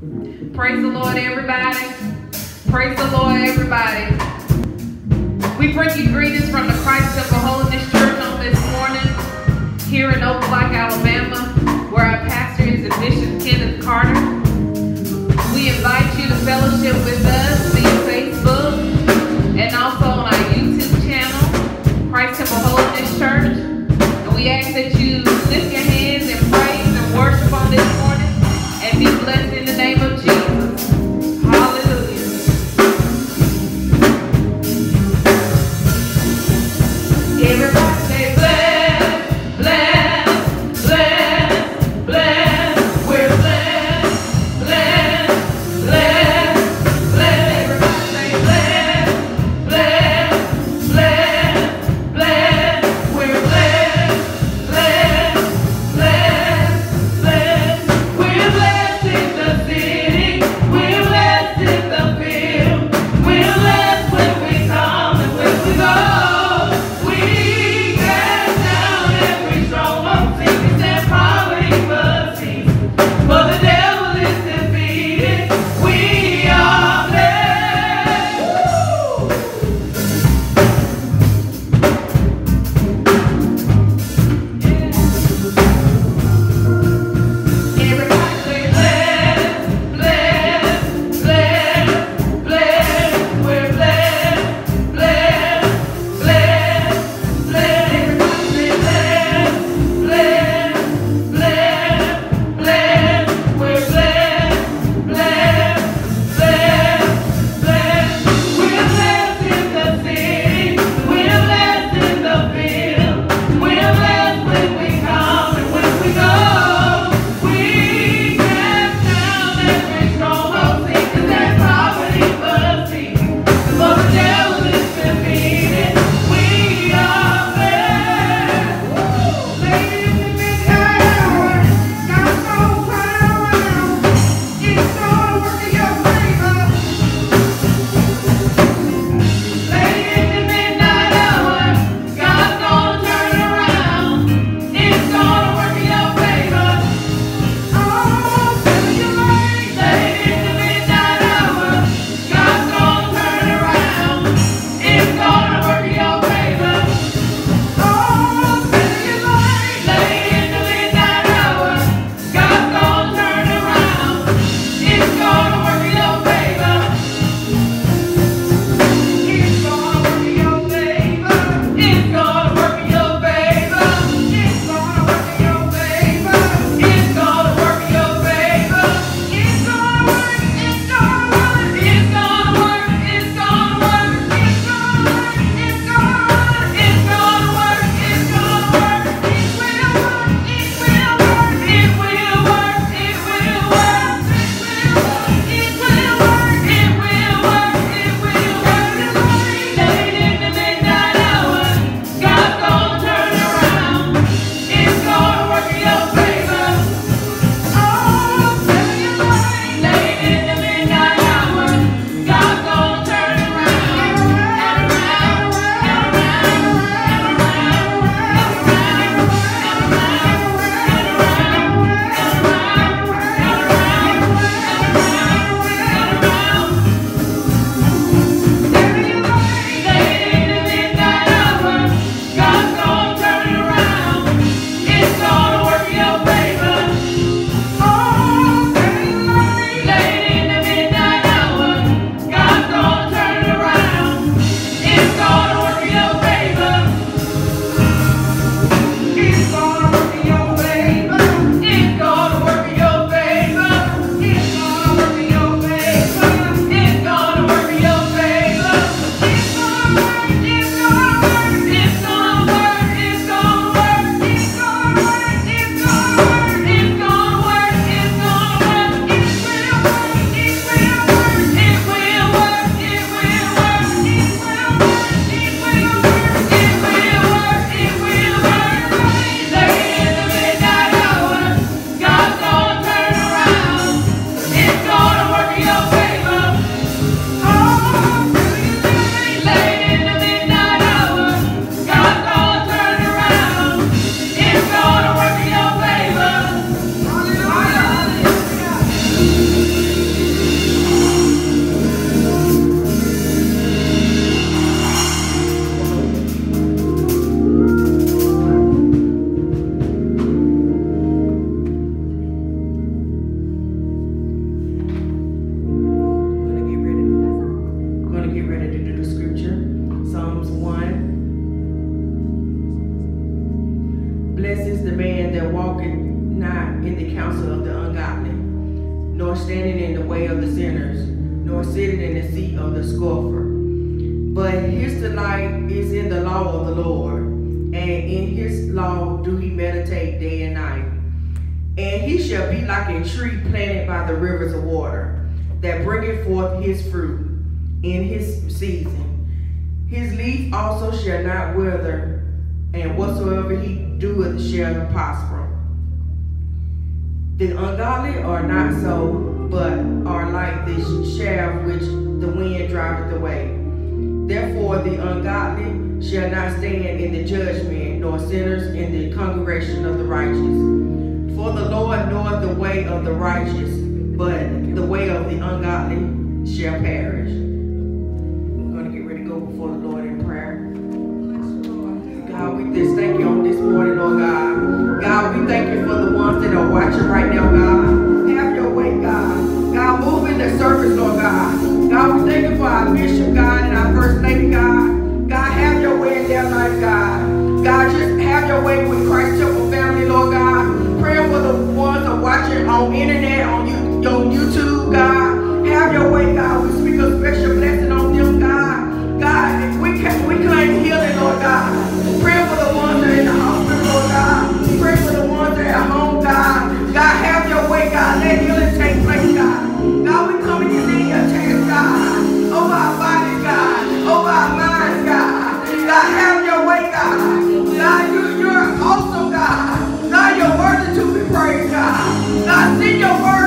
Praise the Lord, everybody. Praise the Lord, everybody. We bring you greetings from the Christ Temple Holiness Church on this morning here in Oak Alabama, where our pastor is Bishop Kenneth Carter. We invite you to fellowship with us via Facebook and also on our YouTube channel, Christ Temple Holiness Church. And we ask that you share the prosper. The ungodly are not so, but are like the chaff which the wind driveth away. Therefore the ungodly shall not stand in the judgment, nor sinners in the congregation of the righteous. For the Lord knoweth the way of the righteous, but the way of the ungodly shall perish. We're going to get ready to go before the Lord in prayer. God, we just thank you on this morning, Lord God. God, we thank you for the ones that are watching right now, God. Have your way, God. God, move in the service, Lord God. God, we thank you for our mission, God, and our first name, God. God, have your way in their life, God. God, just have your way with Christ Temple family, Lord God. Pray for the ones that are watching on internet, on, you, on YouTube, God. Have your way, God. We speak a special blessing on them, God. God, we, can, we claim healing, Lord God. Pray for the ones your word.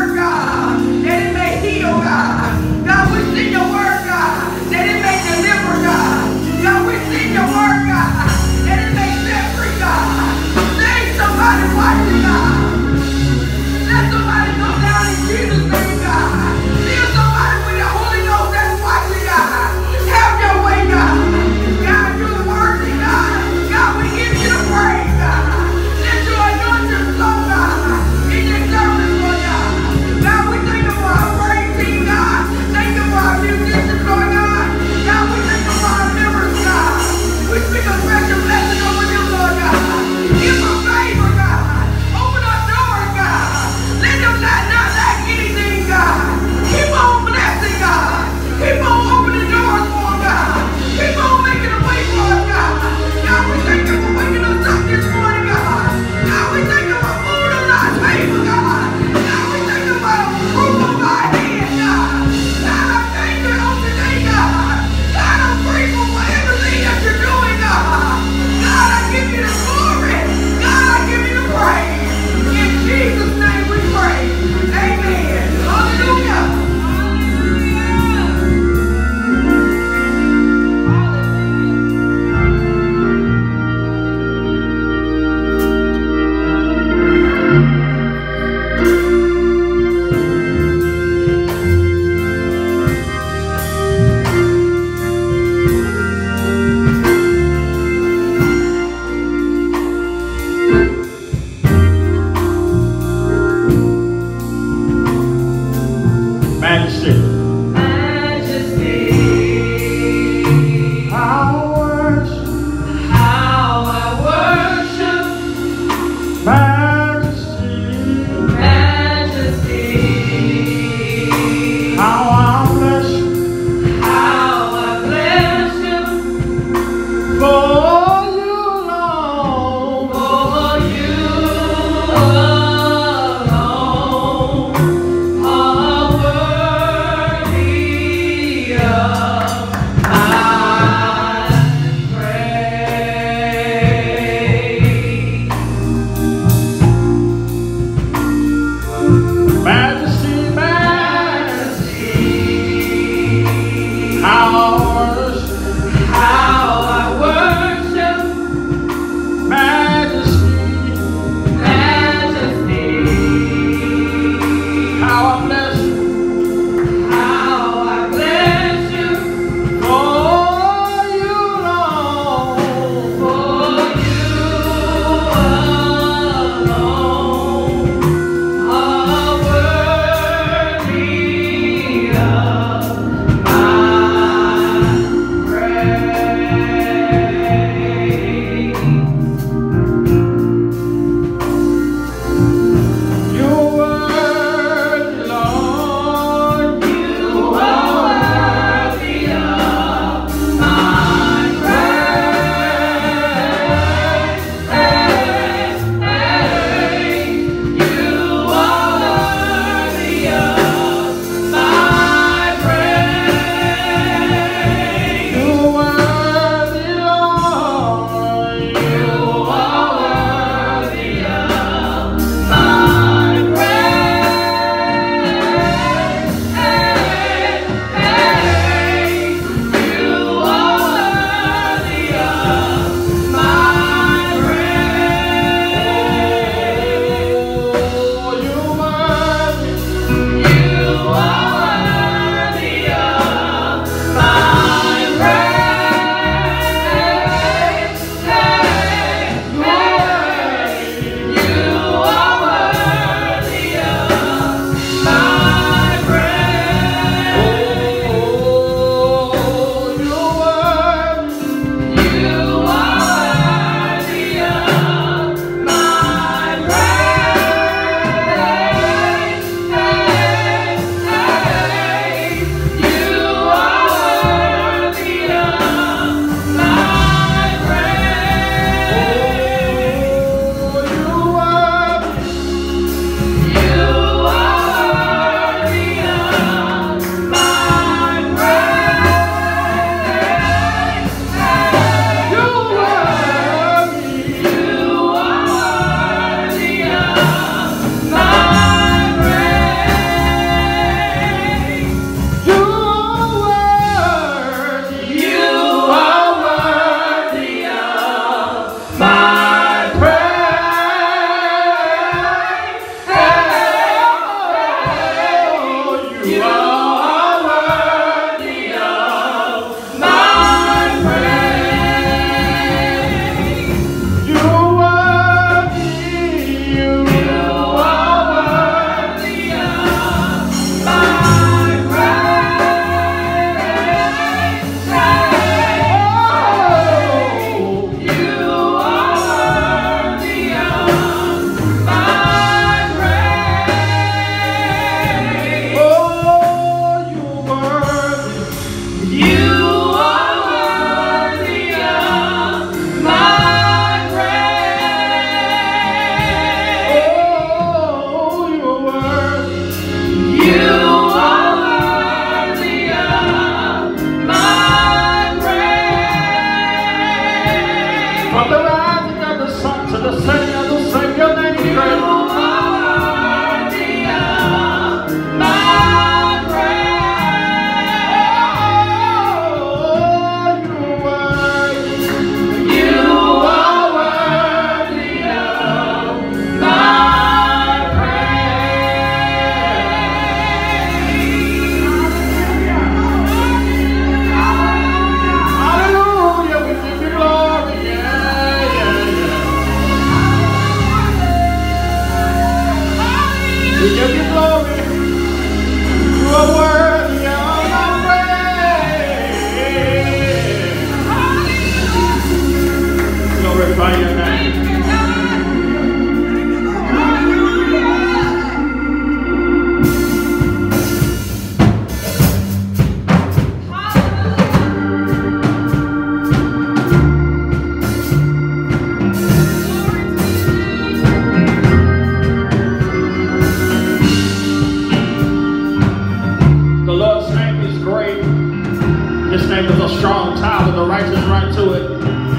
His name is a strong tower. The righteous run to it,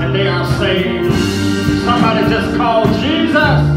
and they are saved. Somebody just called Jesus.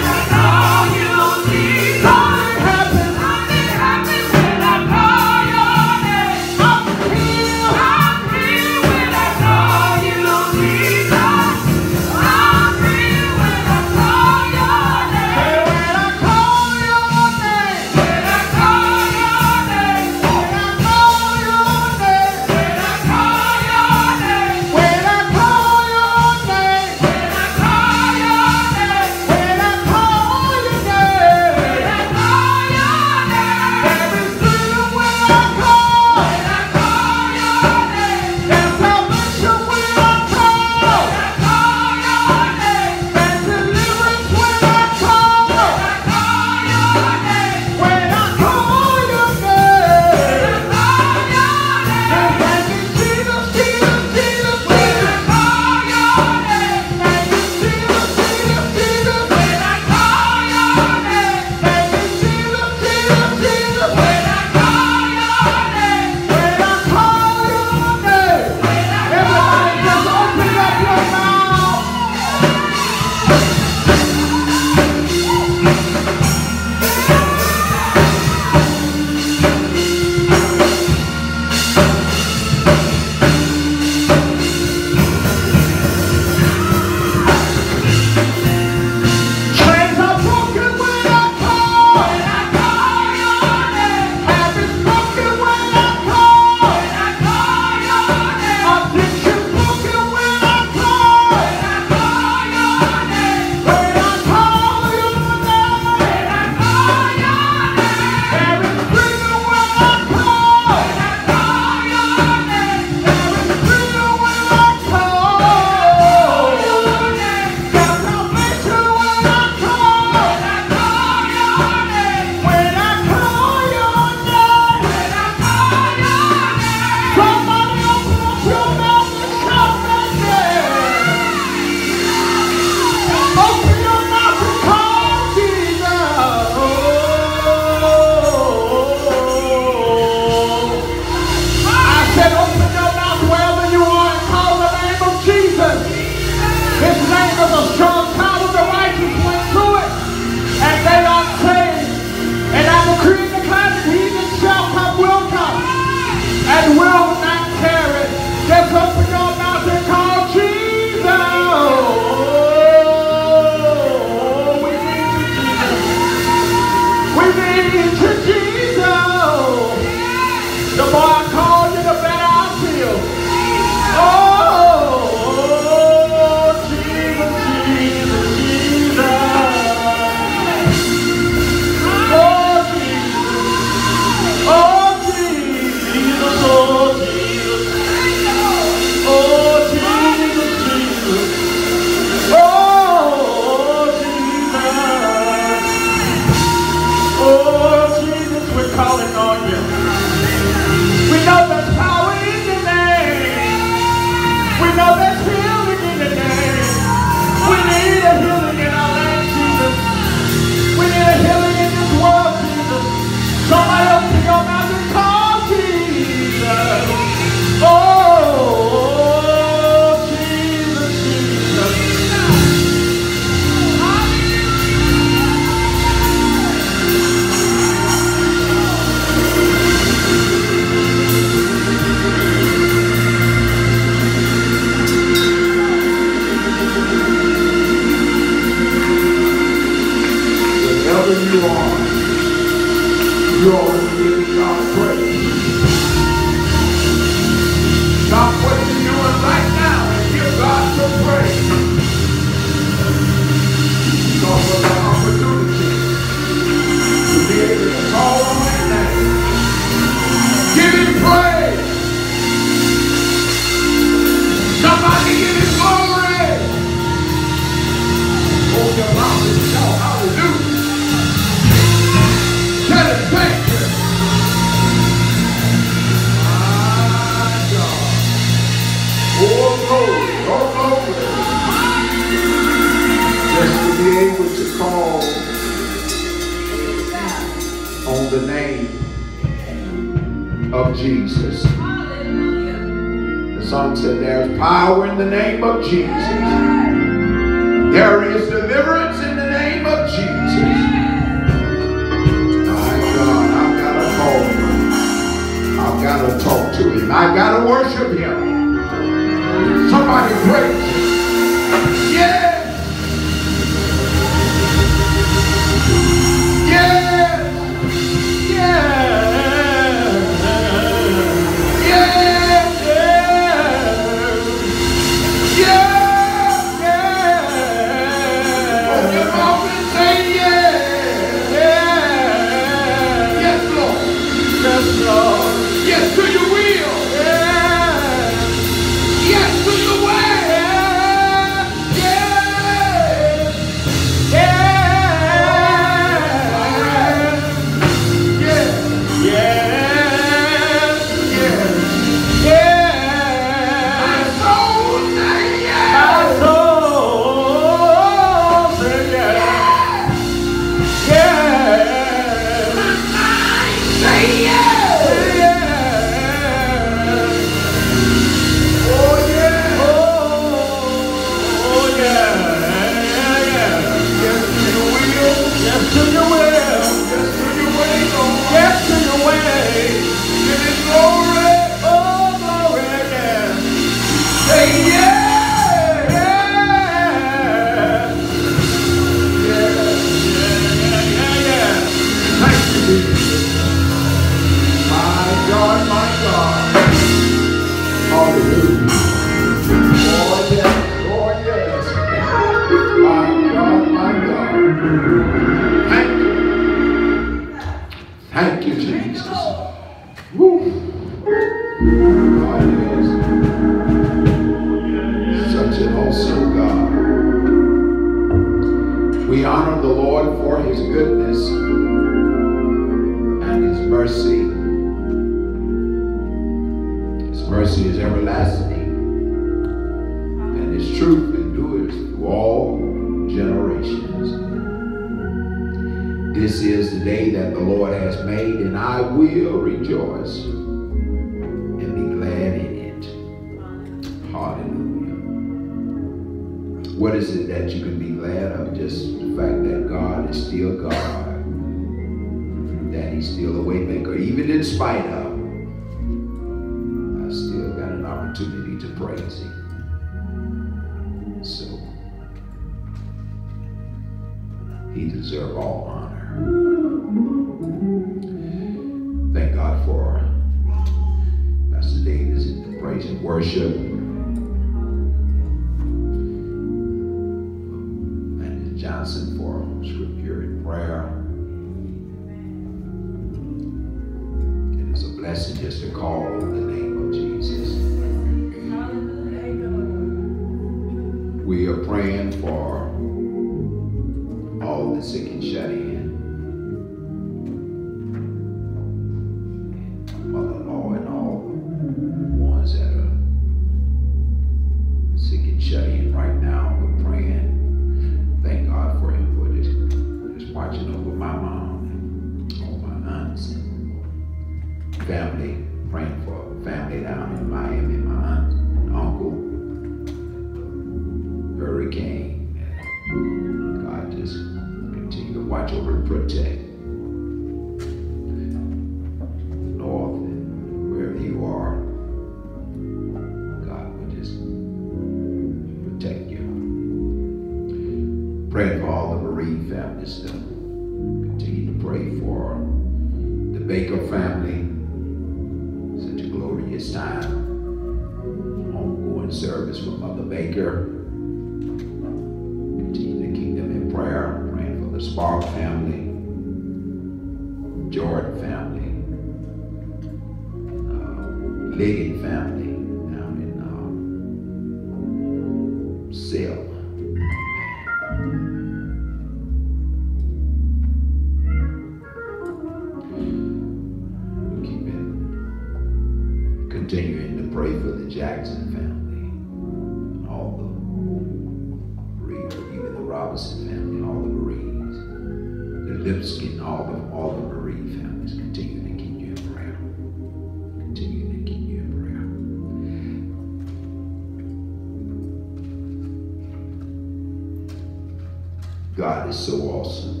Is so awesome.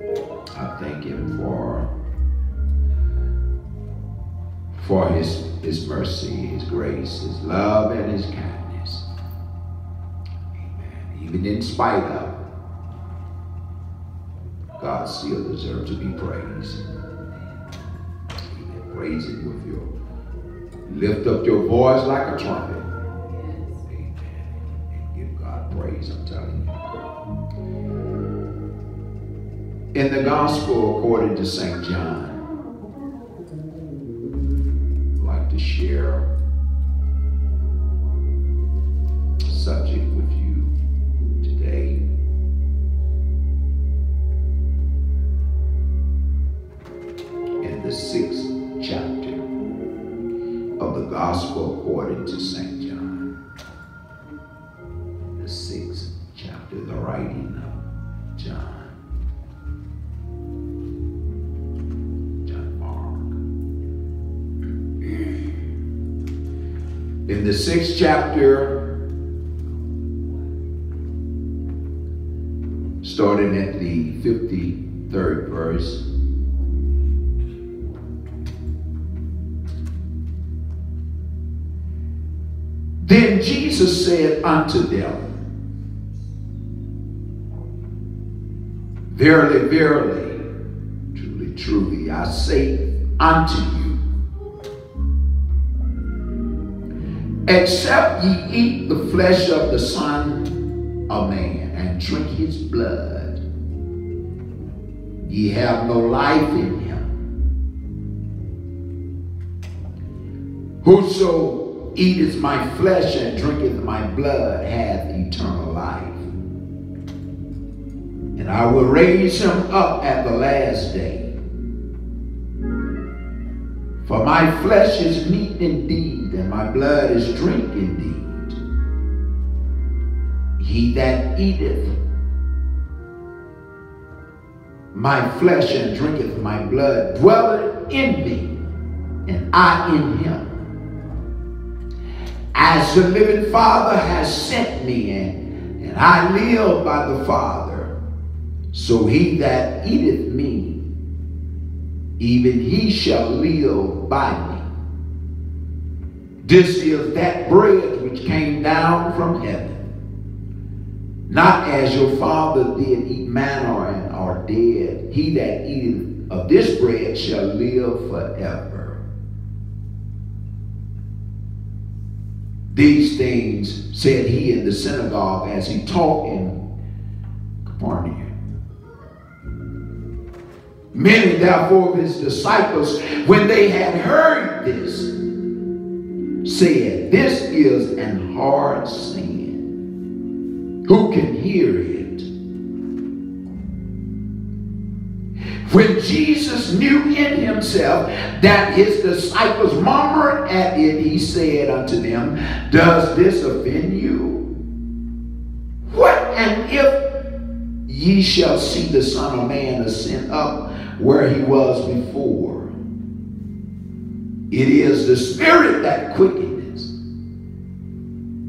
I thank him for for his, his mercy, his grace, his love, and his kindness. Amen. Even in spite of, God still deserves to be praised. Amen. Praise Him with your, lift up your voice like a trumpet. Praise, I'm telling you. In the gospel according to St. John, like to share subject sixth chapter, starting at the 53rd verse. Then Jesus said unto them, Verily, verily, truly, truly, I say unto you, Except ye eat the flesh of the Son of Man and drink his blood, ye have no life in him. Whoso eateth my flesh and drinketh my blood hath eternal life. And I will raise him up at the last day. For my flesh is meat indeed, and my blood is drink indeed. He that eateth my flesh and drinketh my blood dwelleth in me, and I in him. As the living Father has sent me, and, and I live by the Father, so he that eateth me even he shall live by me. This is that bread which came down from heaven. Not as your father did eat manna and are dead. He that eateth of this bread shall live forever. These things said he in the synagogue as he taught in Capernaum. Many, therefore, of his disciples, when they had heard this, said, This is an hard sin. Who can hear it? When Jesus knew in himself that his disciples murmured at it, he said unto them, Does this offend you? What and if ye shall see the Son of Man ascend up where he was before. It is the spirit that quickens.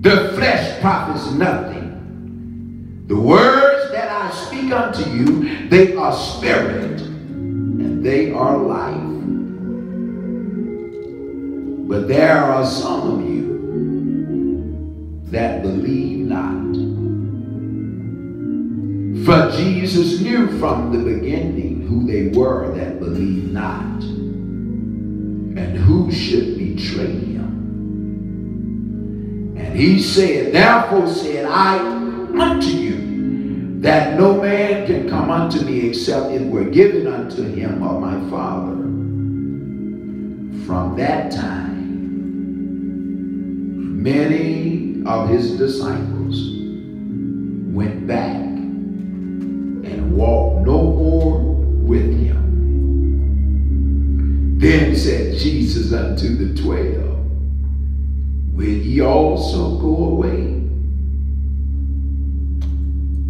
The flesh profits nothing. The words that I speak unto you, they are spirit and they are life. But there are some of you that believe not. For Jesus knew from the beginning who they were that believed not, and who should betray him. And he said, Therefore said I unto you, that no man can come unto me except it were given unto him of my Father. From that time, many of his disciples went back and walked no more with him. Then said Jesus unto the twelve, Will ye also go away?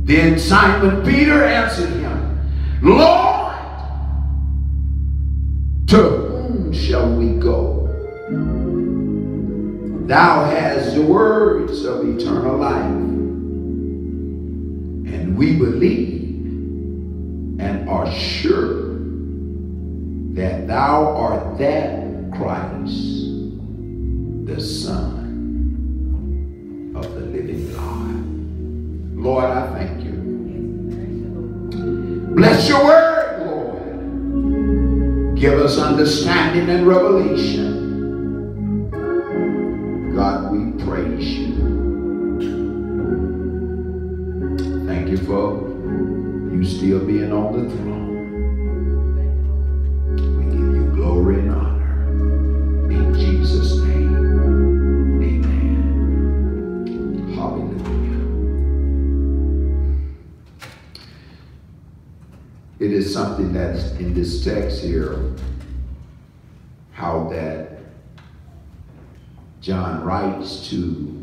Then Simon Peter answered him, Lord, to whom shall we go? Thou hast the words of eternal life. And we believe and are sure that thou art that Christ, the Son of the living God. Lord, I thank you. Bless your word, Lord. Give us understanding and revelation. God, we praise you. Thank you for you still being on the throne. In this text here, how that John writes to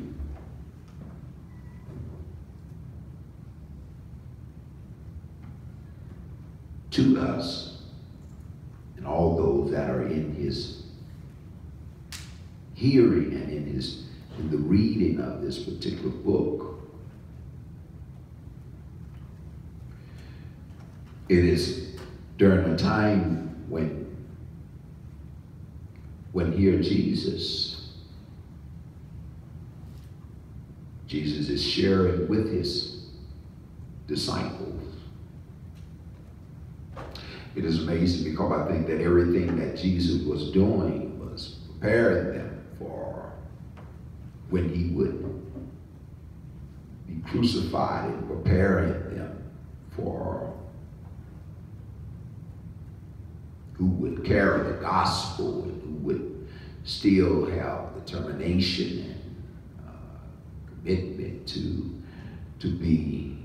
to us and all those that are in his hearing and in his in the reading of this particular book. It is during a time when when here Jesus Jesus is sharing with his disciples. It is amazing because I think that everything that Jesus was doing was preparing them for when he would be crucified and preparing them for who would carry the gospel and who would still have determination and uh, commitment to to be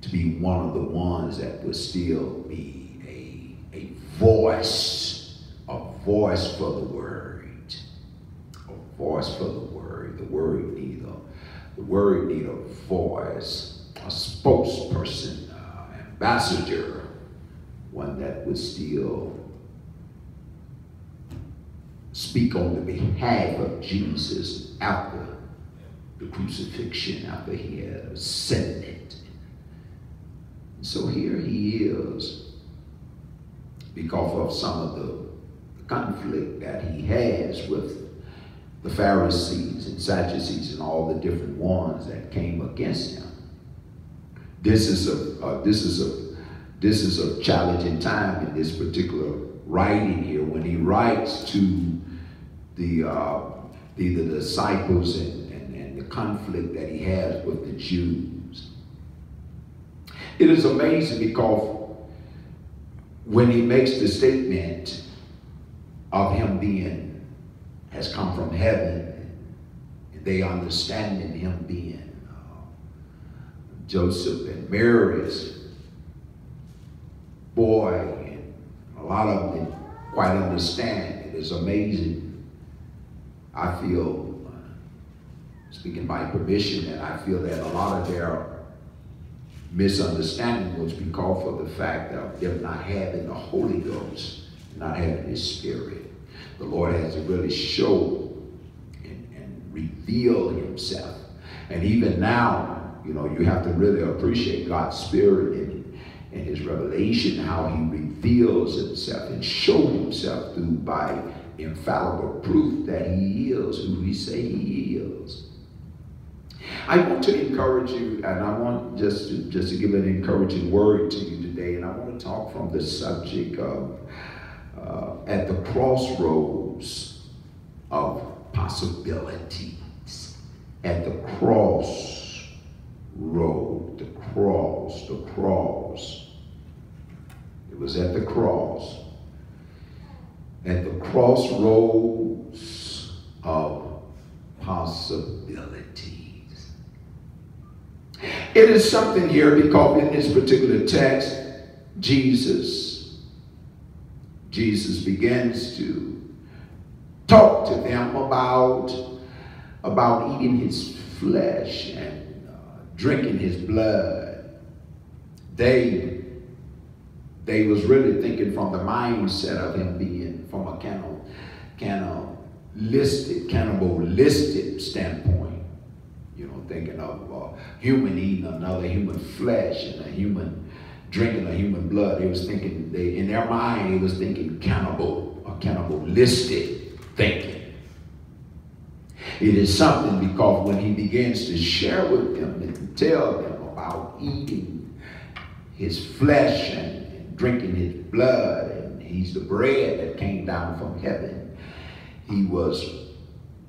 to be one of the ones that would still be a a voice, a voice for the word, a voice for the word. The word need a, the word need a voice, a spokesperson, uh, ambassador, one that would still speak on the behalf of Jesus after the crucifixion, after he had ascended. So here he is because of some of the conflict that he has with the Pharisees and Sadducees and all the different ones that came against him. This is a uh, this is a this is a challenging time in this particular writing here when he writes to the uh, the, the disciples and, and, and the conflict that he has with the Jews. It is amazing because when he makes the statement of him being, has come from heaven, they understanding him being uh, Joseph and Mary's boy, and a lot of them quite understand. It is amazing. I feel, uh, speaking by permission, that I feel that a lot of their misunderstanding was because of the fact of them not having the Holy Ghost, not having His Spirit. The Lord has to really show and, and reveal Himself. And even now, you know, you have to really appreciate God's Spirit and, His revelation, how He reveals Himself and show Himself through by infallible proof that He is who He say He is. I want to encourage you, and I want just to, just to give an encouraging word to you today, and I want to talk from the subject of uh, at the crossroads of possibilities. At the cross road, the cross, the cross. Was at the cross. At the crossroads of possibilities. It is something here because in this particular text, Jesus, Jesus begins to talk to them about, about eating his flesh and uh, drinking his blood. they they was really thinking from the mindset of him being from a of listed, cannibalistic standpoint. You know, thinking of a human eating another human flesh and a human drinking a human blood. They was thinking they in their mind they was thinking cannibal or cannibalistic thinking. It is something because when he begins to share with them and tell them about eating his flesh and drinking his blood, and he's the bread that came down from heaven, he was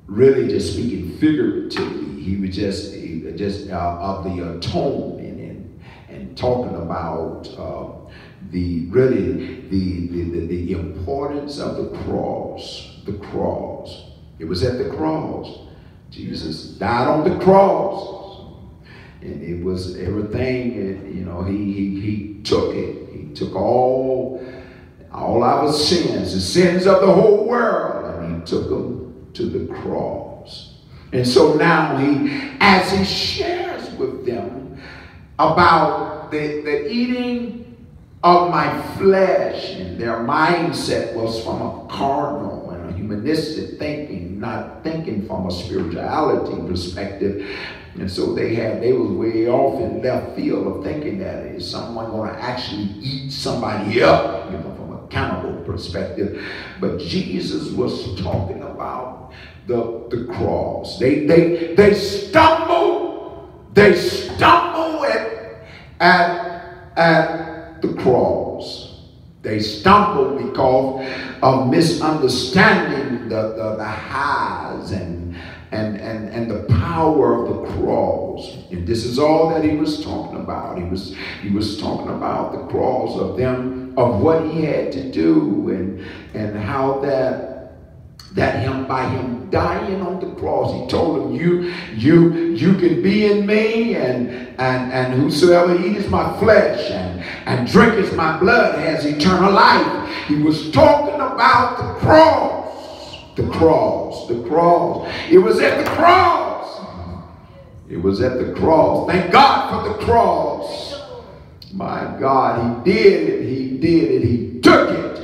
really just speaking figuratively. He was just just uh, of the atonement and and talking about uh, the really the, the the importance of the cross, the cross. It was at the cross. Jesus died on the cross. And it was everything, you know, he, he, he took it. He took all, all our sins, the sins of the whole world, and he took them to the cross. And so now he, as he shares with them about the, the eating of my flesh, and their mindset was from a carnal and a humanistic thinking, not thinking from a spirituality perspective. And so they had, they was way off in left field of thinking that is someone going to actually eat somebody up, you know, from a cannibal perspective. But Jesus was talking about the, the cross. They, they, they stumble, they stumble at, at, at the cross. They stumble because of misunderstanding the, the, the highs and, and, and, and the power of the cross. And this is all that he was talking about. He was, he was talking about the cross of them, of what he had to do and, and how that that him by him dying on the cross he told him you you you can be in me and and and whosoever eats my flesh and and drinketh my blood has eternal life he was talking about the cross the cross the cross. It was at the cross. It was at the cross. Thank god for the cross. My god he did it he did it he took it.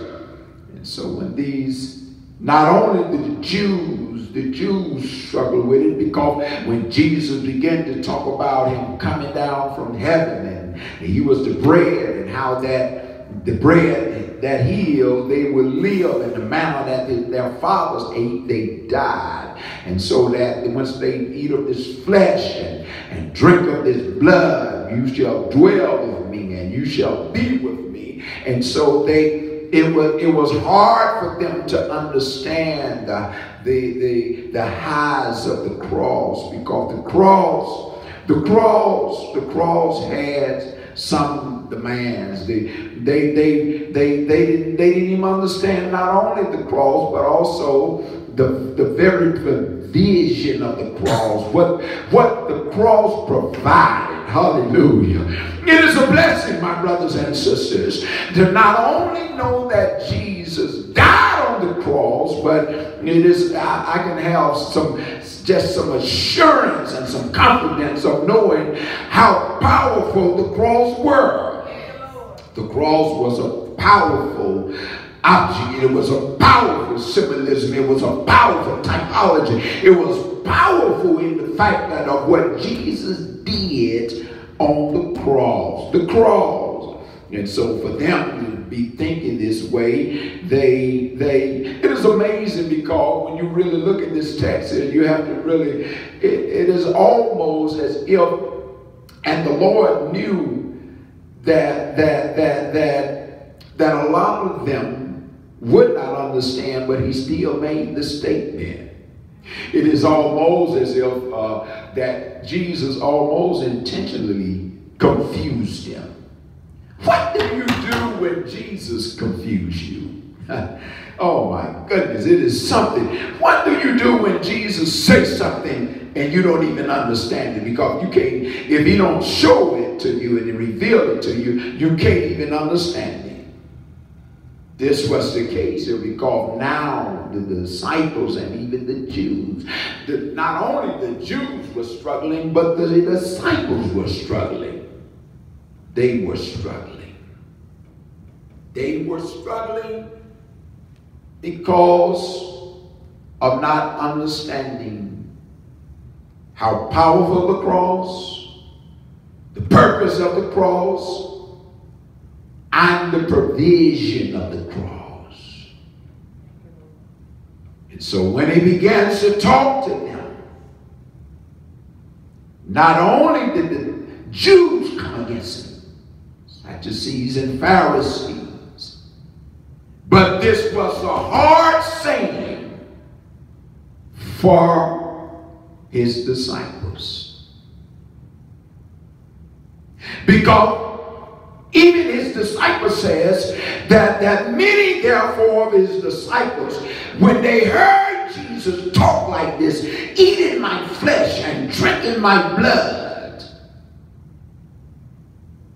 And so when these not only did the Jews, the Jews struggle with it because when Jesus began to talk about him coming down from heaven and he was the bread and how that the bread that healed, they would live in the manner that their fathers ate, they died. And so that once they eat of this flesh and, and drink of this blood, you shall dwell with me and you shall be with me. And so they it was, it was hard for them to understand uh, the, the, the highs of the cross because the cross, the cross, the cross had some demands. They, they, they, they, they, didn't, they didn't even understand not only the cross, but also the, the very provision of the cross, what, what the cross provided. Hallelujah. It is a blessing, my brothers and sisters, to not only know that Jesus died the cross, but it is, I, I can have some just some assurance and some confidence of knowing how powerful the cross were. The cross was a powerful object. It was a powerful symbolism. It was a powerful typology. It was powerful in the fact that of what Jesus did on the cross. The cross. And so for them be thinking this way, they they it is amazing because when you really look at this text, you have to really it, it is almost as if and the Lord knew that that that that that a lot of them would not understand, but he still made the statement. It is almost as if uh, that Jesus almost intentionally confused them. What do you do when Jesus confused you? oh my goodness, it is something. What do you do when Jesus says something and you don't even understand it? Because you can't, if he don't show it to you and He reveal it to you, you can't even understand it. This was the case because now the disciples and even the Jews, the, not only the Jews were struggling, but the disciples were struggling. They were struggling. They were struggling because of not understanding how powerful the cross, the purpose of the cross, and the provision of the cross. And so when he begins to talk to them, not only did the Jews come against him, Sadducees and Pharisees, but this was a hard saying for his disciples. Because even his disciples says that, that many therefore of his disciples, when they heard Jesus talk like this, eating my flesh and drinking my blood,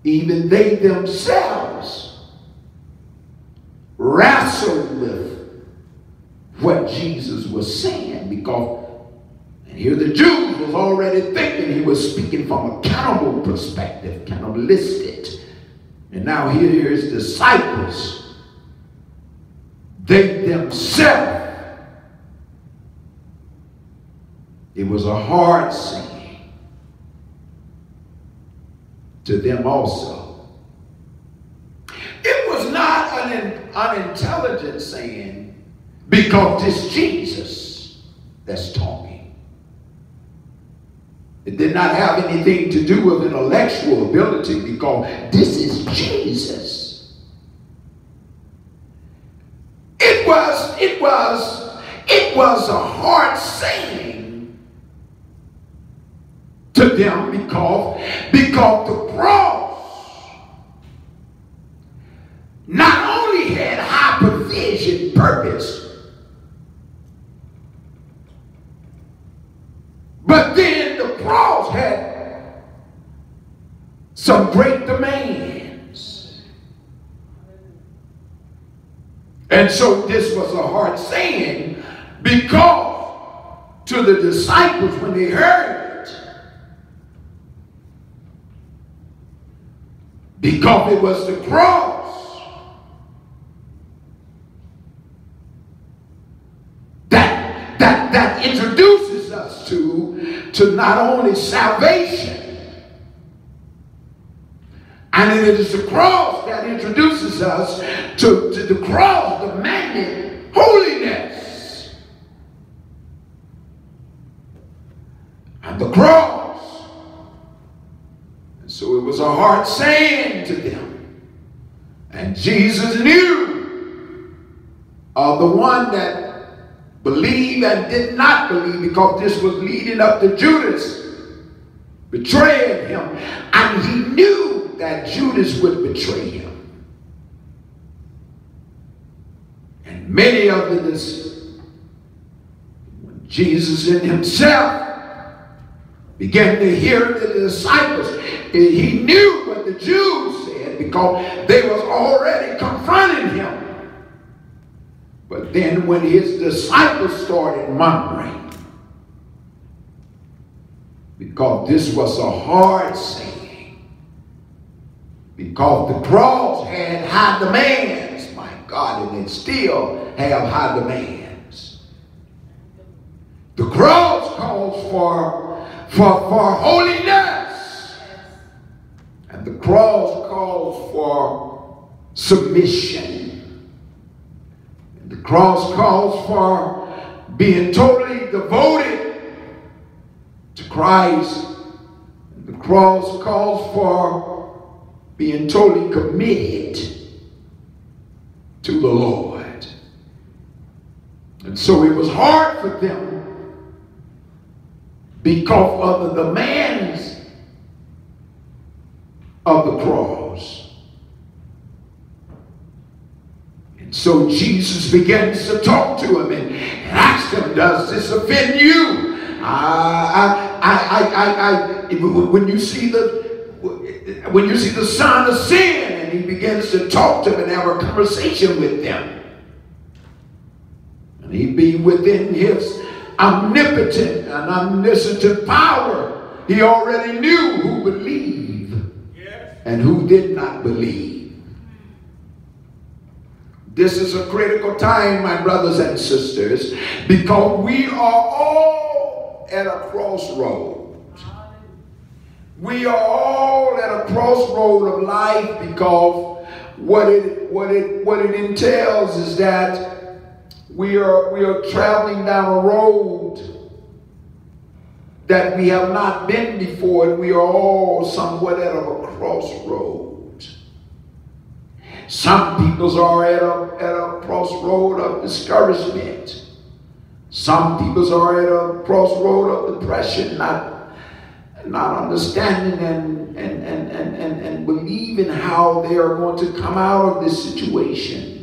even they themselves wrestled with what Jesus was saying because and here the Jews was already thinking he was speaking from a cannibal perspective, cannibalistic. And now here his disciples, they themselves, it was a hard saying to them also. It was not an unintelligent saying because it's Jesus that's talking. It did not have anything to do with intellectual ability because this is Jesus. It was, it was, it was a hard saying to them because, because the cross not only had high provision purpose, but then the cross had some great demands. And so this was a hard saying because to the disciples when they heard it, because it was the cross that that that introduces us to to not only salvation and it is the cross that introduces us to, to the cross demanding holiness. And the cross was a hard saying to them and jesus knew of the one that believed and did not believe because this was leading up to Judas betraying him. And he knew that Judas would betray him. And many of the Jesus in himself began to hear the disciples, he knew what the Jews said because they was already confronting him. But then when his disciples started murmuring, because this was a hard saying, because the cross had high demands, my God, and it still have high demands. The cross calls for, for, for holiness, the cross calls for submission. The cross calls for being totally devoted to Christ. The cross calls for being totally committed to the Lord. And so it was hard for them because of the demands of the cross. And so Jesus begins to talk to him and ask him, does this offend you? I, I, I, I, I, when you see the when you see the sign of sin and he begins to talk to them and have a conversation with them. And he be within his omnipotent and omniscient power. He already knew who believed. And who did not believe. This is a critical time, my brothers and sisters, because we are all at a crossroad. We are all at a crossroad of life because what it what it what it entails is that we are we are traveling down a road that we have not been before, and we are all somewhat at a crossroad. Some peoples are at a, at a crossroad of discouragement. Some peoples are at a crossroad of depression, not, not understanding and, and, and, and, and, and believing how they are going to come out of this situation.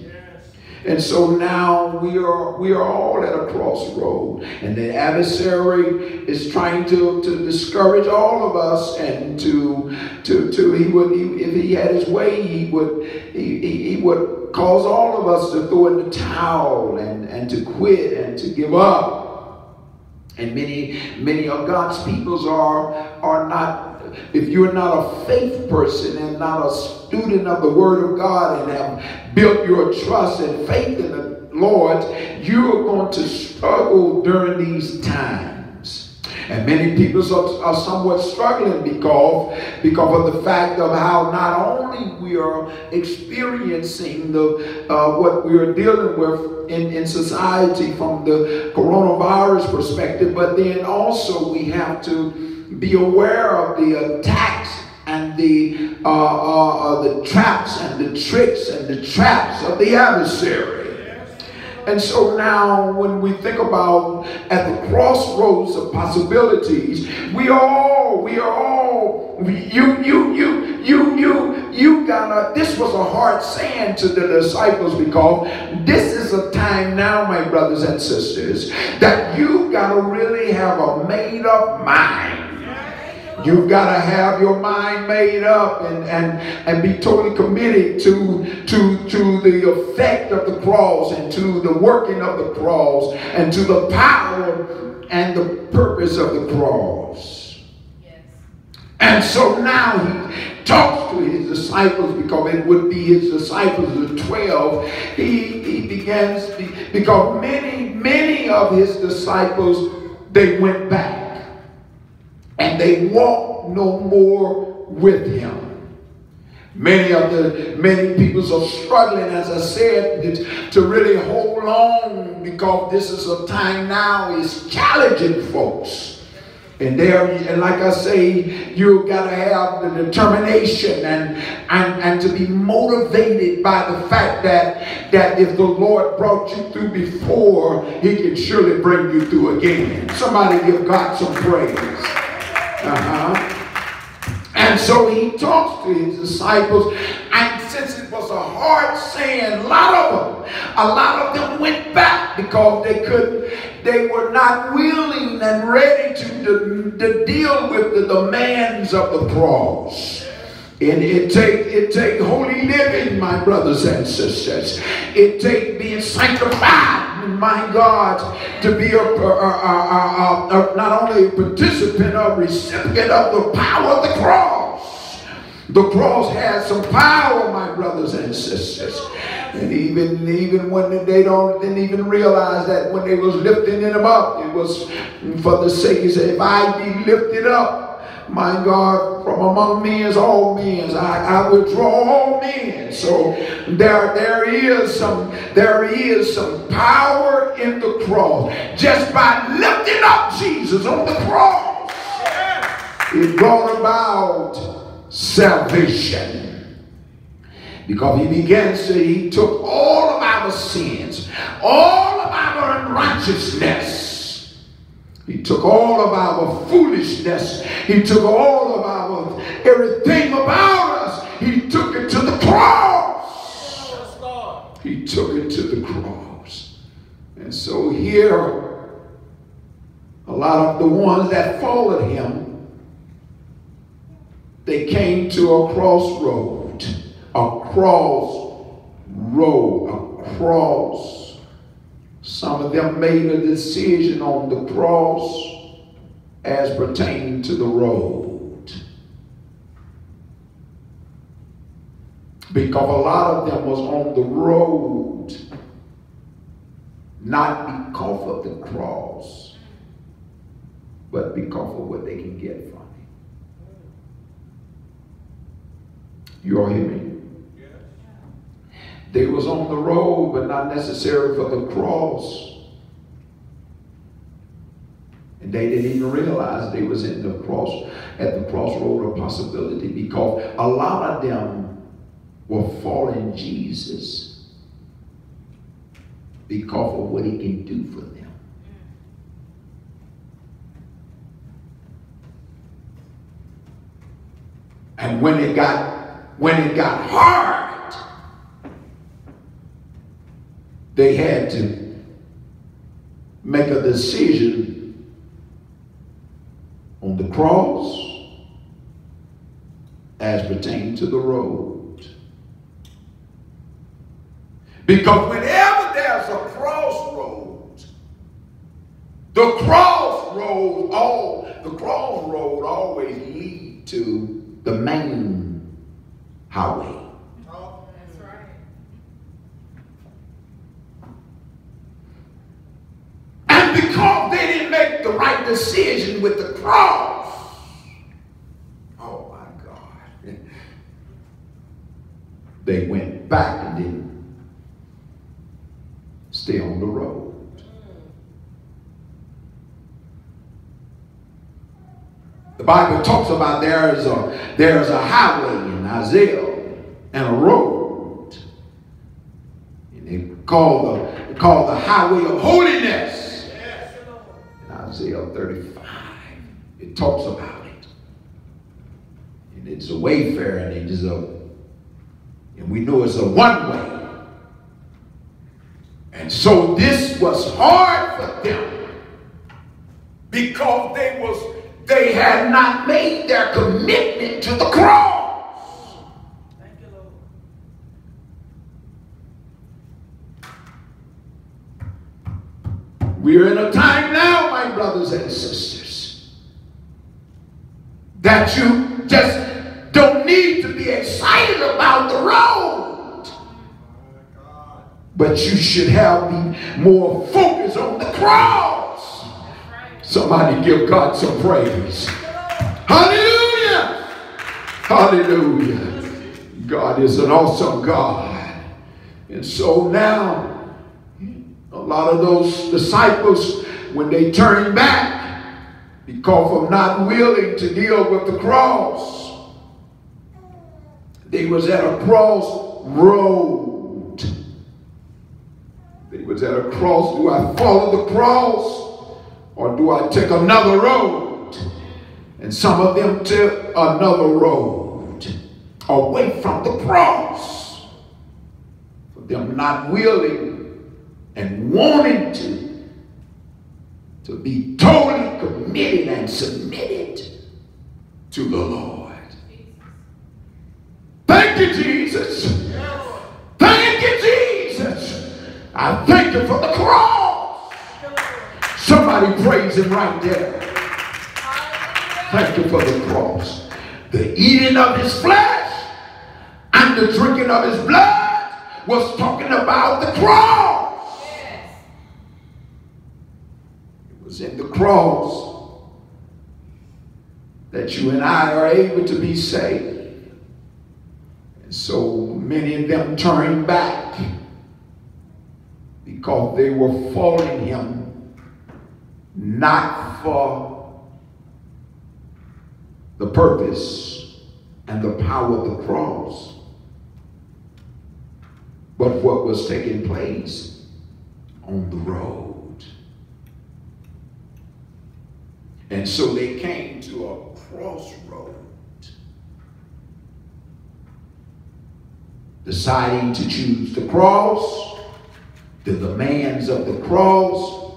And so now we are we are all at a crossroad. And the adversary is trying to, to discourage all of us and to to to he would he, if he had his way, he would he, he, he would cause all of us to throw in the towel and, and to quit and to give up. And many, many of God's peoples are, are not, if you're not a faith person and not a student of the Word of God and have built your trust and faith in the Lord, you're going to struggle during these times. And many people are, are somewhat struggling because, because of the fact of how not only we are experiencing the uh, what we are dealing with in, in society from the coronavirus perspective, but then also we have to be aware of the attacks and the uh, uh, uh the traps and the tricks and the traps of the adversary. And so now when we think about at the crossroads of possibilities, we all, we are all, you, you, you, you, you, you gotta, this was a hard saying to the disciples because this is a time now, my brothers and sisters, that you gotta really have a made up mind You've got to have your mind made up and, and, and be totally committed to, to, to the effect of the cross and to the working of the cross and to the power and the purpose of the cross. Yes. And so now he talks to his disciples because it would be his disciples, the 12. He, he begins, because many, many of his disciples, they went back and they walk no more with him. Many of the many people are struggling, as I said, to really hold on because this is a time now is challenging folks. And there, and like I say, you've got to have the determination and, and and to be motivated by the fact that that if the Lord brought you through before, He can surely bring you through again. Somebody give God some praise. Uh-huh. And so he talks to his disciples, and since it was a hard saying, a lot of them, a lot of them went back because they couldn't, they were not willing and ready to, to, to deal with the demands of the cross. And it take it take holy living, my brothers and sisters. It take being sanctified, my God, to be a, a, a, a not only a participant, a recipient of the power of the cross. The cross has some power, my brothers and sisters. And even even when they don't didn't even realize that when they was lifting him up, it was for the sake. of if I be lifted up, my God, from among men is all men. I, I withdraw all men. So there, there is some, there is some power in the cross. Just by lifting up Jesus on the cross, it brought about salvation. Because he began to, he took all of our sins, all of our unrighteousness, he took all of our foolishness. He took all of our everything about us. He took it to the cross. He took it to the cross. And so here, a lot of the ones that followed him, they came to a crossroad, a cross road, a cross some of them made a decision on the cross as pertaining to the road. Because a lot of them was on the road, not because of the cross, but because of what they can get from it. You all hear me? They was on the road, but not necessarily for the cross. And they didn't even realize they was in the cross at the crossroad of possibility because a lot of them were following Jesus because of what he can do for them. And when it got when it got hard, they had to make a decision on the cross as pertaining to the road. Because whenever there's a crossroad, the crossroad, all the crossroad always lead to the main highway. That's right. And because they didn't make the right decision with the cross, oh my God, they went back and didn't stay on the road. The Bible talks about there is a there is a highway in Isaiah and a road. And they call the call the highway of holiness. Isaiah 35. It talks about it. And it's a wayfarer and it is a and we know it's a one way. And so this was hard for them because they was they had not made their commitment to the cross. Thank you, Lord. We're in a time now, my brothers and sisters, that you just don't need to be excited about the road, but you should have more focused on the cross. Somebody give God some praise. Hallelujah! Hallelujah. God is an awesome God. And so now, lot of those disciples, when they turned back because of not willing to deal with the cross, they was at a crossroad. They was at a cross. Do I follow the cross or do I take another road? And some of them took another road away from the cross. For them not willing and wanting to, to be totally committed and submitted to the Lord. Thank you, Jesus. Thank you, Jesus. I thank you for the cross. Somebody praise him right there. Thank you for the cross. The eating of his flesh and the drinking of his blood was talking about the cross. Was the cross that you and I are able to be saved. And so many of them turned back because they were following him not for the purpose and the power of the cross, but what was taking place on the road. And so they came to a crossroad, deciding to choose the cross, the demands of the cross,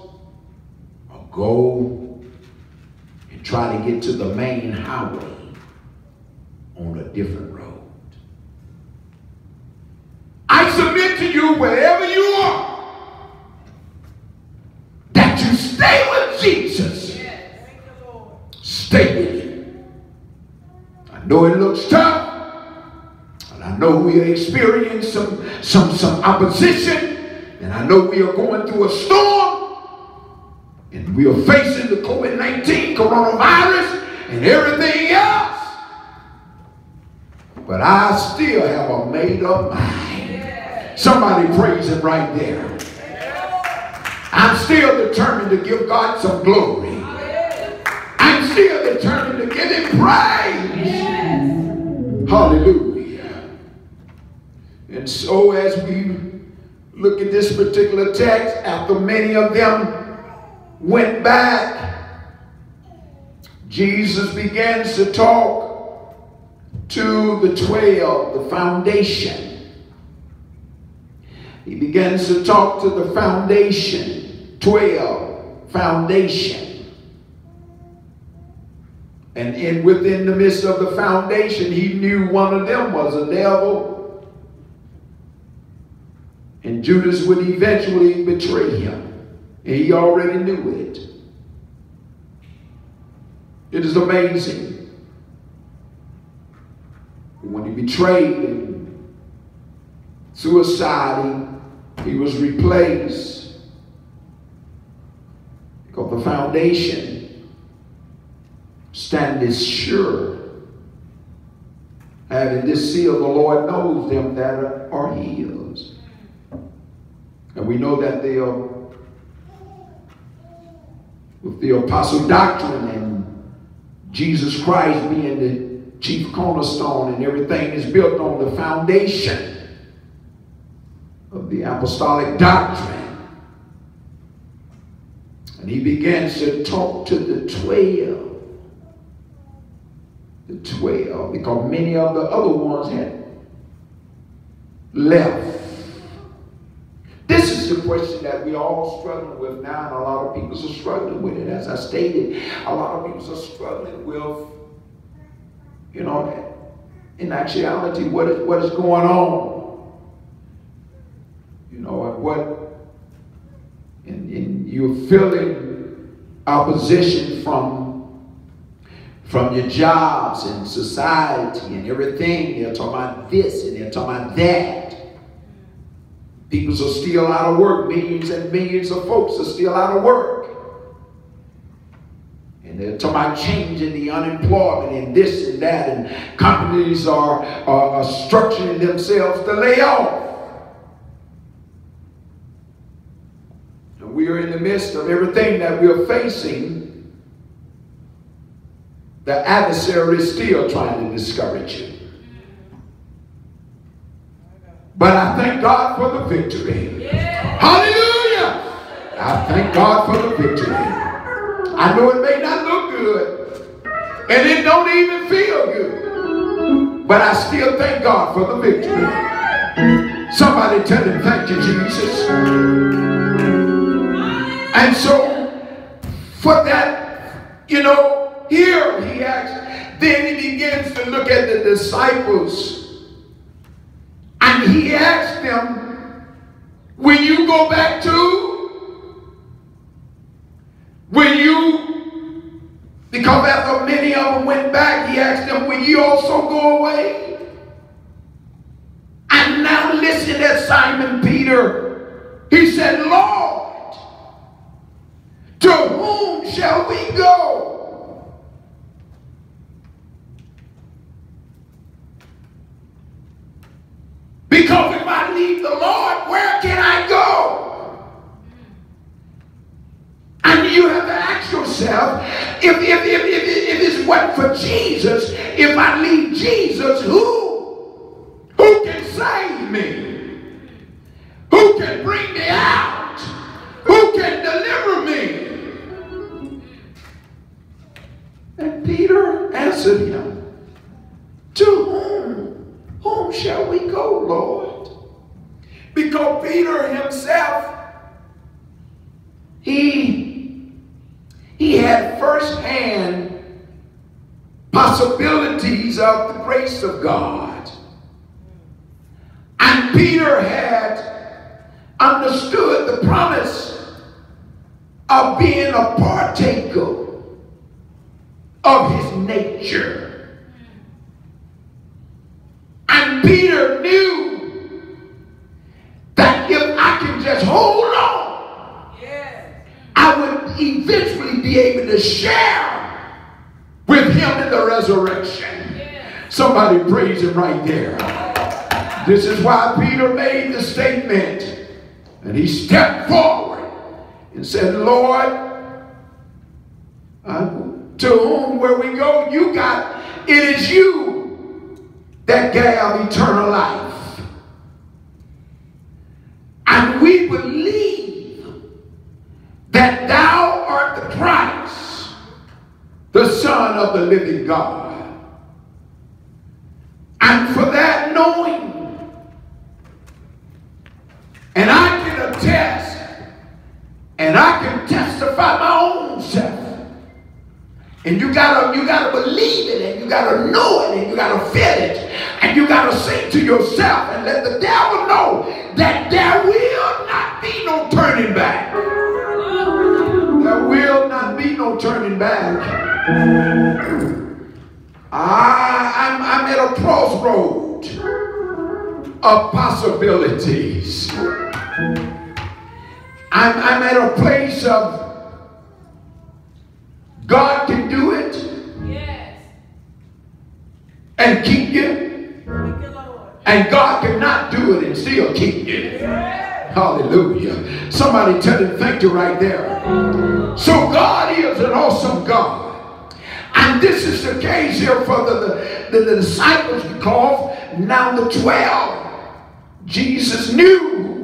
or go and try to get to the main highway on a different road. I submit to you, wherever you are, that you stay with Jesus. I know it looks tough, and I know know we are experiencing some, some, some opposition, and I know we are going through a storm, and we are facing the COVID-19 coronavirus and everything else. But I still have a made up mind. Somebody praise him right there. I'm still determined to give God some glory. I'm still determined to give him praise. Hallelujah. And so as we look at this particular text, after many of them went back, Jesus begins to talk to the 12, the foundation. He begins to talk to the foundation, 12, foundation. And in within the midst of the foundation, he knew one of them was a devil. And Judas would eventually betray him. And he already knew it. It is amazing. When he betrayed and suicide, he, he was replaced. Because the foundation standeth sure. Having this seal, the Lord knows them that are his. And we know that they are with the apostle doctrine and Jesus Christ being the chief cornerstone and everything is built on the foundation of the apostolic doctrine. And he begins to talk to the 12 the 12 because many of the other ones had left. This is the question that we all struggling with now, and a lot of people are struggling with it. As I stated, a lot of people are struggling with, you know, in actuality, what is, what is going on. You know, and what, and, and you're feeling opposition from from your jobs and society and everything. They're talking about this and they're talking about that. People are still out of work. Millions and millions of folks are still out of work. And they're talking about changing the unemployment and this and that. And companies are, are, are structuring themselves to lay off. And we are in the midst of everything that we're facing the adversary is still trying to discourage you. But I thank God for the victory. Yeah. Hallelujah. I thank God for the victory. I know it may not look good. And it don't even feel good. But I still thank God for the victory. Somebody tell him, thank you, Jesus. And so, for that, you know, here, he asks, then he begins to look at the disciples and he asks them, Will you go back to? Will you? Because after many of them went back, he asked them, Will you also go away? And now listen at Simon Peter. He said, Lord, to whom shall we go? Because if I leave the Lord, where can I go? And you have to ask yourself, if, if, if, if, if it's what for Jesus, if I leave Jesus, who? Who can save me? Who can bring me out? Who can deliver me? And Peter answered him, To whom whom shall we go, Lord? Because Peter himself, he, he had firsthand possibilities of the grace of God. And Peter had understood the promise of being a partaker of his nature. And Peter knew that if I can just hold on, yes. I would eventually be able to share with him in the resurrection. Somebody praise him right there. This is why Peter made the statement. And he stepped forward and said, Lord, uh, to whom where we go, you got, it is you that gave eternal life. And we believe that thou art the Christ, the Son of the living God. And for that knowing, and I can attest, and I can testify my own. And you gotta, you gotta believe it, and you gotta know it, and you gotta feel it, and you gotta say to yourself and let the devil know that there will not be no turning back. There will not be no turning back. I, I'm, I'm at a crossroad of possibilities. I'm, I'm at a place of God can do it Yes. and keep you, and God cannot do it and still keep you. Hallelujah. Somebody tell him thank you right there. So God is an awesome God. And this is the case here for the, the, the disciples because now the 12, Jesus knew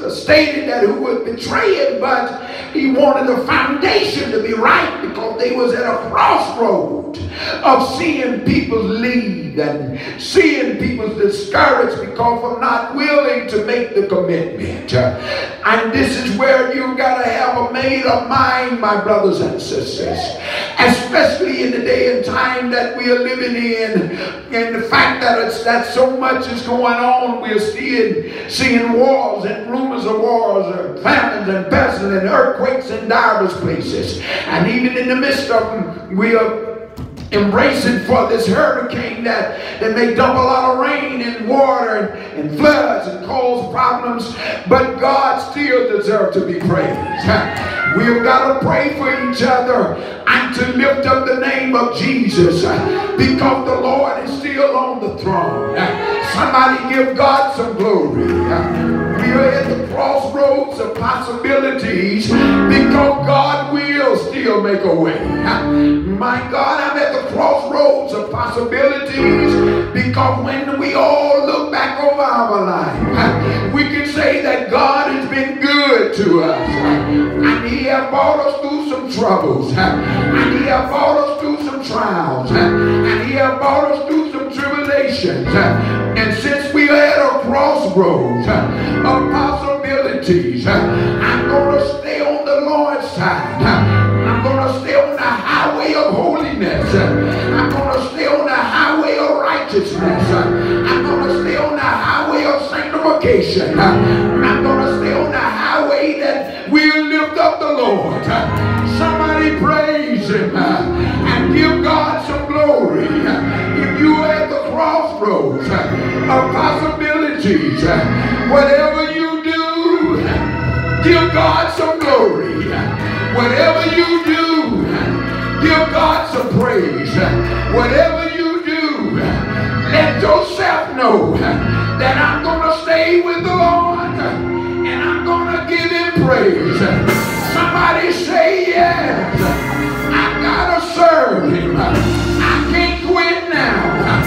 would stated that who would betray him, but he wanted the foundation to be right because they was at a crossroad of seeing people leave and seeing people discouraged because of not willing to make the commitment. And this is where you got to have a made up mind, my brothers and sisters, especially in the day and time that we are living in, and the fact that it's that so much is going on. We're seeing seeing wars and rumors of wars, and famines and pestilence and earthquakes in divers places, and even in the midst of them, we are embracing for this hurricane that, that may dump a lot of rain and water and, and floods and cause problems, but God still deserves to be praised. We've got to pray for each other and to lift up the name of Jesus because the Lord is still on the throne. Somebody give God some glory. We are at the crossroads of possibilities because God will still make a way. My God, I'm at the crossroads of possibilities because when we all look back over our life, we can say that God has been good to us. And he has brought us through some troubles. And he has brought us through some trials. And he has brought us through some tribulations. And since we are at a crossroads of possibilities, I'm going to stay on the Lord's side. I'm going to stay on the highway of holiness. I'm going to stay on the highway of righteousness. I'm going to stay on the highway of sanctification. I'm going to stay on the highway that will lift up the Lord. Somebody praise him and give God some glory. If you are at the crossroads of possibilities, whatever you do, give God some glory. Whatever you do, give God some praise. Whatever you do, let yourself know that I'm going to stay with the Lord and I'm going to give him praise. Somebody say yes. I got to serve him. I can't quit now.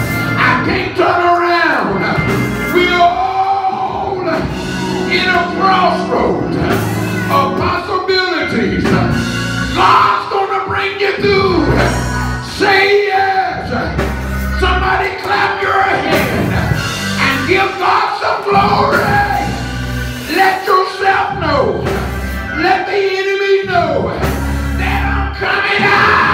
A crossroad of possibilities. God's to bring you through. Say yes. Somebody clap your hand and give God some glory. Let yourself know. Let the enemy know that I'm coming out.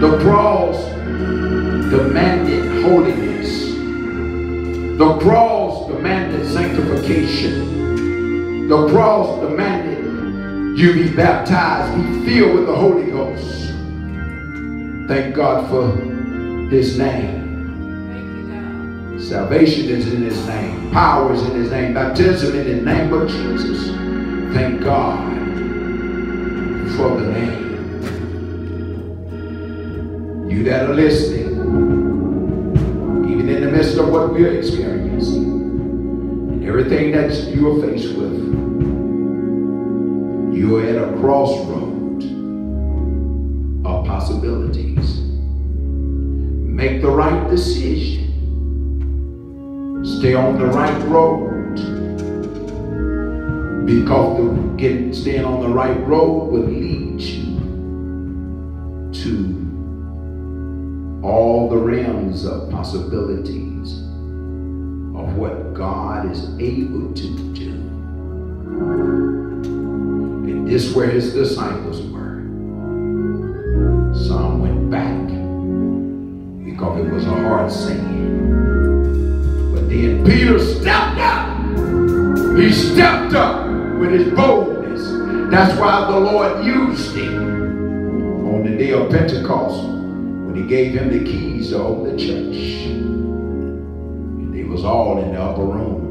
The cross demanded holiness. The cross demanded sanctification. The cross demanded you be baptized, be filled with the Holy Ghost. Thank God for his name. You, Salvation is in his name. Power is in his name. Baptism in the name of Jesus. Thank God for the name you that are listening, even in the midst of what we're experiencing and everything that you are faced with, you are at a crossroad of possibilities. Make the right decision. Stay on the right road. Because staying on the right road will lead the realms of possibilities of what God is able to do. And this where his disciples were. Some went back because it was a hard saying. But then Peter stepped up. He stepped up with his boldness. That's why the Lord used him on the day of Pentecost when he gave him the keys open the church. And they was all in the upper room.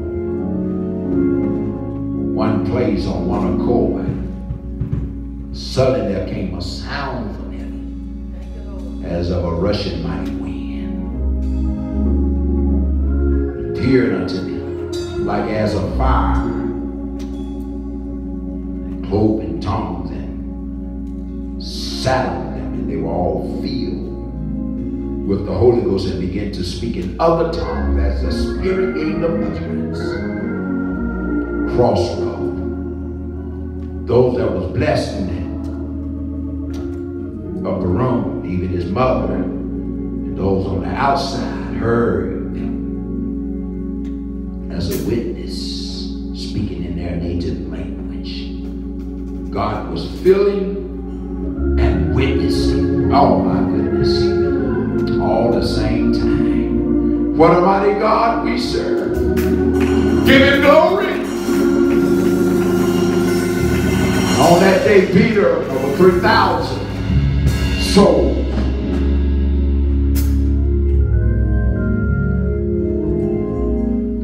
One place on one accord. Suddenly there came a sound from heaven as of a rushing mighty wind. Appeared unto them like as a fire And cloven tongues and on them, and they were all filled with the Holy Ghost and began to speak in other tongues as the Spirit gave them utterance. Crossroad. Those that was blessed in that upper room, even his mother, and those on the outside heard as a witness speaking in their native language. God was filling and witnessing. Oh What a mighty God we serve. Give him glory. On that day, Peter, over 3,000 souls.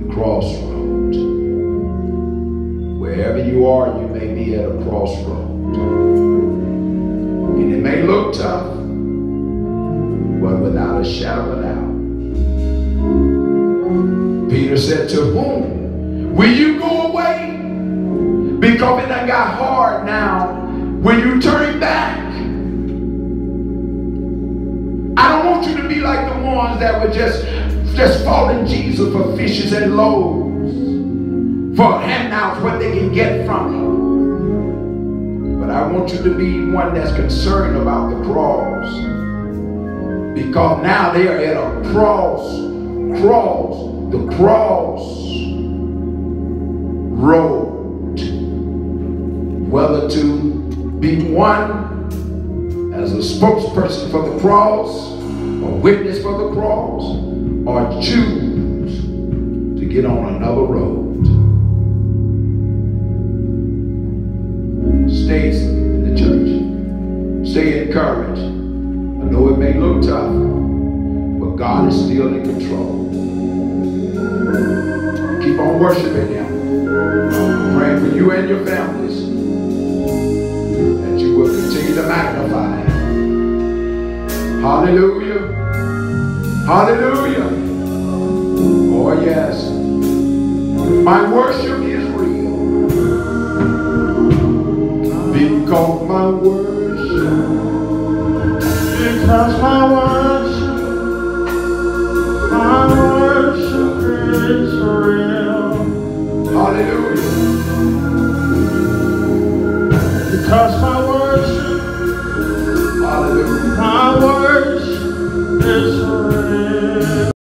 The crossroad. Wherever you are, you may be at a crossroad. And it may look tough, said, To whom will you go away? Because it done got hard now. When you turn back, I don't want you to be like the ones that were just, just following Jesus for fishes and loaves, for handouts, what they can get from him. But I want you to be one that's concerned about the cross. Because now they are at a cross, cross, the cross road. Whether to be one as a spokesperson for the cross, or witness for the cross, or choose to get on another road. Stay in the church. Stay encouraged. I know it may look tough, but God is still in control. Keep on worshiping Him. Praying for you and your families that you will continue to magnify. Hallelujah. Hallelujah. Oh, yes. My worship is real. Because my worship, Because my worship, my worship Hallelujah. Because my worship, Hallelujah. my worship is real.